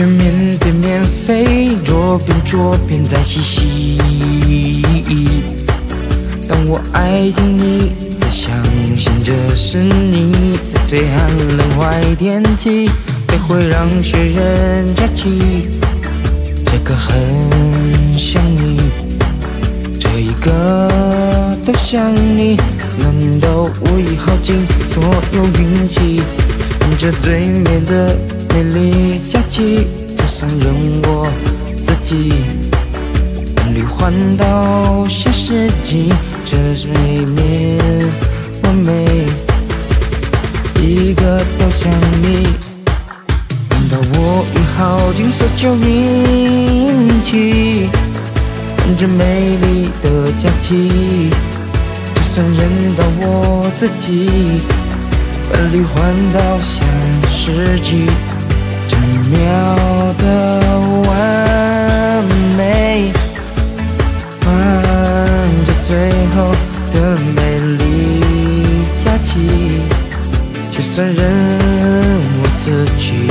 去面对面飞，左边左边在嬉戏。当我爱上你，只相信这是你，在最寒冷坏天气，也会让雪人假期。这个很想你，这一个都想你，难道我已耗尽所有运气？这最美的美丽假期，就算任我自己奔旅环岛下世纪，这是美美完美，一个都想你。难道我已耗尽所有运气？这美丽的假期，就算认到我自己。奔旅环岛下世纪，就算任我自己。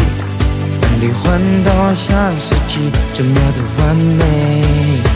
换季换到下个世纪，这么的完美。